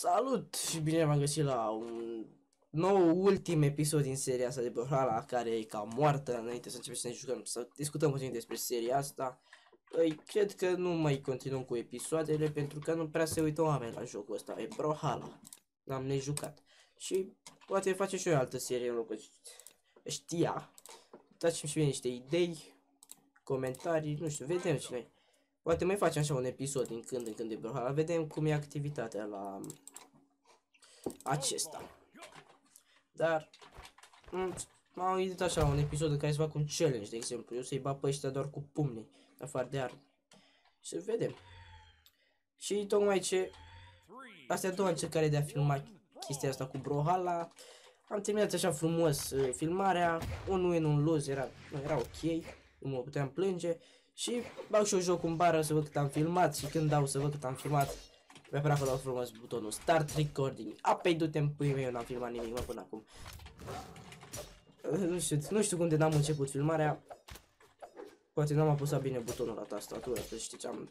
Salut și bine v-am găsit la un nou ultim episod din seria asta de Brawlhalla care e ca moartă înainte să începem să ne jucăm, să discutăm puțin despre seria asta. Păi, cred că nu mai continuăm cu episoadele pentru că nu prea se uită oameni la jocul ăsta, e Brawlhalla. L-am nejucat. Și poate face și o altă serie în locul știa. Dați-mi și mie niște idei, comentarii, nu știu, vedem ce noi. Poate mai facem așa un episod din când în când de Brawlhalla, vedem cum e activitatea la acesta. Dar m-am gândit așa un episod în care să fac un challenge, de exemplu. Eu să-i bat pe ăștia doar cu pumnii, afară de arme. Și să vedem. Și tocmai ce... Asta e a doua încercare de a filma chestia asta cu Brohala. Am terminat așa frumos uh, filmarea, un win, un lose, era, era ok, nu mă puteam plânge. Și bag și o joc în bară să văd cât am filmat și când dau să văd cât am filmat, mi-a prea acolo frumos butonul Start Recording. Apei du-te în pâine, eu n-am filmat nimic mă, până acum. Nu știu, nu știu cum de n-am început filmarea. Poate n-am apăsat bine butonul la tastatură, să știți, am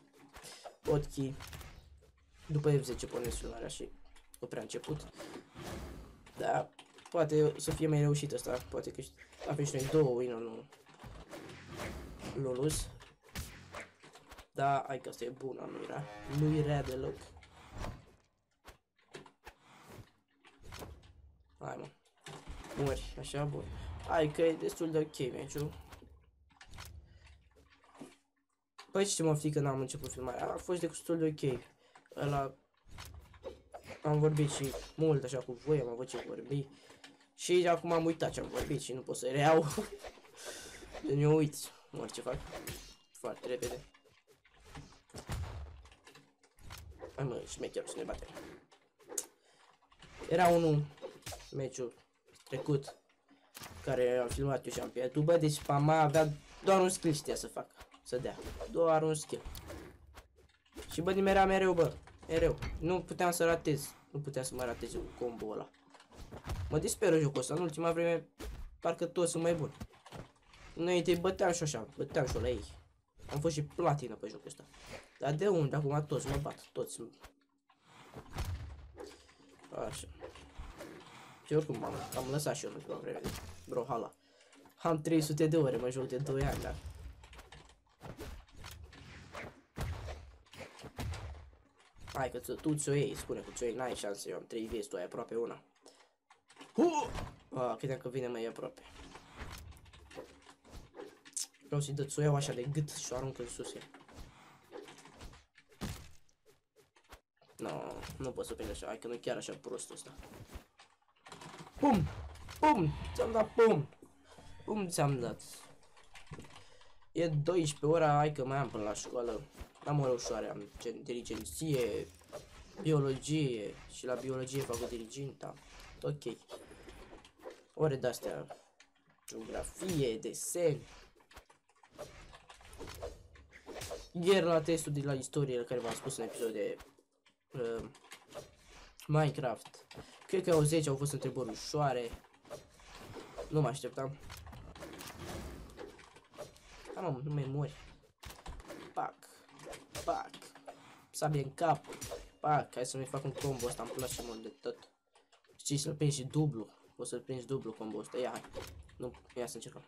hotkey. După F10 pornesc filmarea și nu prea început. Da, poate să fie mai reușit asta, poate că avem și noi două win nu Lulus. Da, hai că asta e bună, nu era, nu era deloc. Hai mă. Mori, așa, bun. Hai că e destul de ok meciul. Păi ce mă frică n-am început filmarea, a fost destul de ok. Ăla... Am vorbit și mult așa cu voi, am avut ce vorbi. Și acum am uitat ce am vorbit și nu pot să reau. Nu uit, mor ce fac. Foarte repede. Hai mă, șmecher să ne batem. Era unul meciul trecut care am filmat eu și am pe YouTube, deci spama avea doar un skill știa să facă, să dea, doar un skill. Și bă, nimerea mereu, bă, mereu. Nu puteam să ratez, nu puteam să mă ratez cu combo ăla. Mă disperă jocul ăsta, în ultima vreme, parcă toți sunt mai buni. Noi te băteam și așa, băteam și la ei. Am fost și platină pe jocul ăsta. Dar de unde? Acum toți mă bat, toți. Așa. Și oricum am, am lăsat și eu într-o vreme de Brohala. Am 300 de ore, mă joc de 2 ani, dar... Hai că tu ți-o iei, spune că ți-o iei, n-ai șanse, eu am 3 vieți, tu ai aproape una. Uh! Ah, credeam că vine mai aproape. Vreau să-i dă ți-o iau așa de gât și o arunc în sus ea. No, nu pot să prind așa, hai că nu chiar așa prost ăsta. Pum! Pum! Ți-am dat pum! Pum ți-am dat. E 12 ora, hai că mai am până la școală. Am o ușoare, am dirigenție, biologie și la biologie fac o diriginta. Ok. Ore de-astea. Geografie, desen. Ieri la testul de la istorie care v-am spus în episod de uh, Minecraft Cred că au 10 au fost întrebări ușoare. Nu mă așteptam. Da, mă, nu mai mori. Pac. Pac. Sabie în cap. Pac. Hai să mi fac un combo ăsta. Îmi place mult de tot. Știi să-l prinzi și dublu. O să-l prinzi dublu combo ăsta. Ia, hai. Nu, ia să încercăm.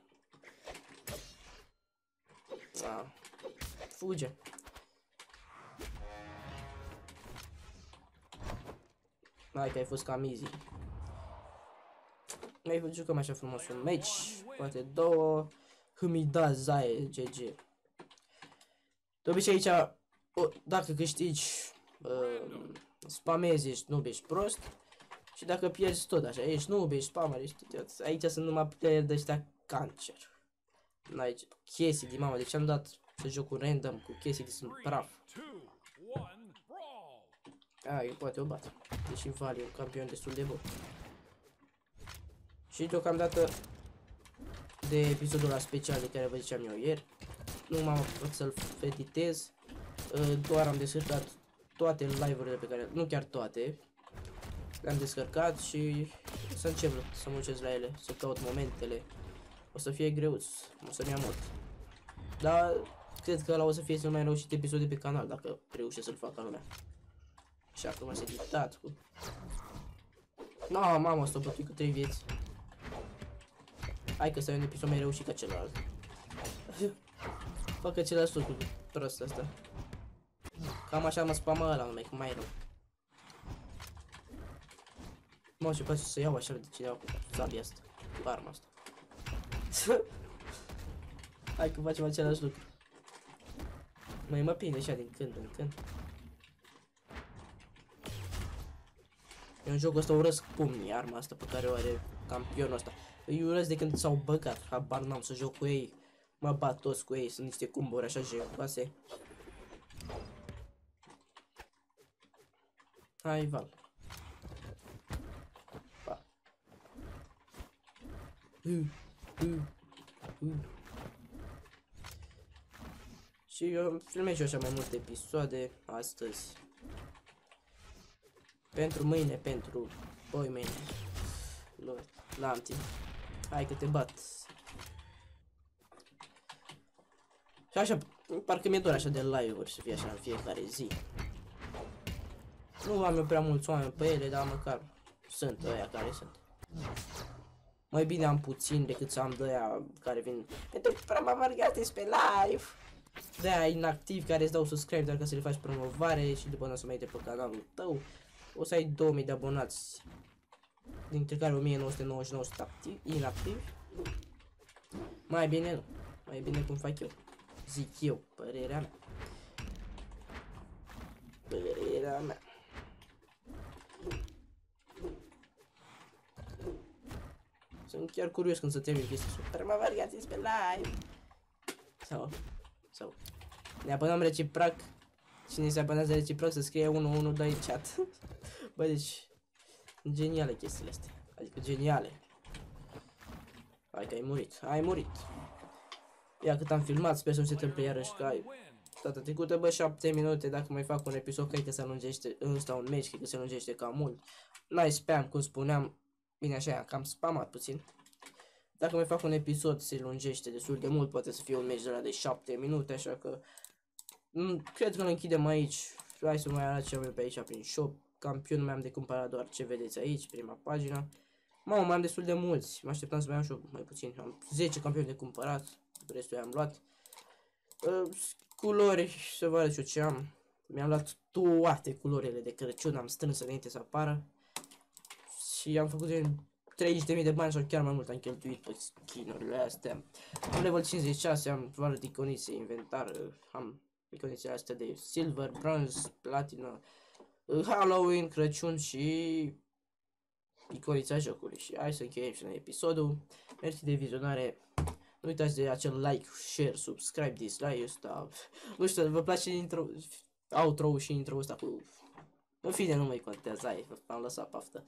Ah. Fuge. Hai că ai fost cam easy. Mai jucăm așa frumos un match, poate două, Hâmida Zae, GG. De obicei aici, o, dacă câștigi, uh, spamezi, ești noob, ești prost. Și dacă pierzi tot așa, ești noob, ești spammer, ești idiot. Aici sunt numai player de ăștia cancer. Aici, chestii de mama, deci am dat să joc un random cu chestii de sunt praf. A, eu poate o bat. Deși Vali e un campion destul de bun. Și deocamdată de episodul la special de care vă ziceam eu ieri, nu m-am apucat să-l editez, ă, doar am descărcat toate live-urile pe care, nu chiar toate, le-am descărcat și să încep să muncesc la ele, să caut momentele. O să fie greu, o să-mi ia mult. Dar cred că la o să fie cel mai reușit episod de pe canal, dacă reușesc să-l fac ca lumea. Și acum s-a dictat cu... No, mamă, s-a bătut cu trei vieți. Hai că să un episod mai reușit ca celălalt. Fac același lucru cu prost asta. Cam așa mă spamă ăla, mai, mai rău. Mă, ce place să iau așa de ce iau cu sabia asta, cu arma asta. Hai că facem același lucru. Mai mă prinde așa din când în când. Eu în jocul ăsta urăsc pumnii, arma asta pe care o are campionul ăsta. Îi urăsc de când s-au băgat, habar n-am să joc cu ei. Mă bat toți cu ei, sunt niște cumburi așa jecoase. Hai, Val. Pa. Uh, uh, uh. Și eu filmez și așa mai multe episoade astăzi. Pentru mâine, pentru poi mâine. N-am timp. Hai că te bat. Și așa, parcă mi-e dor așa de live-uri să fie așa în fiecare zi. Nu am eu prea mulți oameni pe ele, dar măcar sunt ăia care sunt. Mai bine am puțin decât să am de aia care vin pentru promovări gratis pe live. De aia inactiv care îți dau subscribe doar ca să le faci promovare și după nu o să mai pe canalul tău. O să ai 2000 de abonați. Dintre care 1999 sunt activ, inactivi. Mai bine nu. Mai bine cum fac eu. Zic eu, părerea mea. Părerea mea. Sunt chiar curios când să termin chestia super. Mă variați pe live. Sau, sau. Ne abonăm reciproc. Cine se abonează reciproc să scrie 112 în chat. Bă, deci, geniale chestiile astea. Adică geniale. Hai că ai murit. Ai murit. Ia cât am filmat, sper să nu se întâmple iarăși că ai... Data trecută, bă, 7 minute, dacă mai fac un episod, cred că se alungește, ăsta un match, cred că se alungește cam mult. N-ai spam, cum spuneam, bine așa, cam spamat puțin. Dacă mai fac un episod, se lungește destul de mult, poate să fie un match de la de 7 minute, așa că... Mm, cred că îl închidem aici. Hai să mai arăt ce am pe aici prin shop. Campionul mai am de cumpărat doar ce vedeți aici, prima pagină. Mamă, mai am destul de mulți. Mă așteptam să mai am și mai puțin. Am 10 campioni de cumpărat. Restul am luat. Uh, culori, să vă arăt eu ce am. Mi-am luat toate culorile de Crăciun. Am strâns înainte să apară. Și am făcut 30.000 de bani sau chiar mai mult am cheltuit pe skinurile astea. Am level 56, am doar iconițe inventar. Am iconițele astea de silver, bronze, platină, Halloween, Crăciun și iconița jocului. Și hai să încheiem și în episodul. Mersi de vizionare. Nu uitați de acel like, share, subscribe, dislike ăsta. Nu știu, vă place intro, outro și intro ăsta cu... În fine, nu mai contează, hai, am lăsat paftă.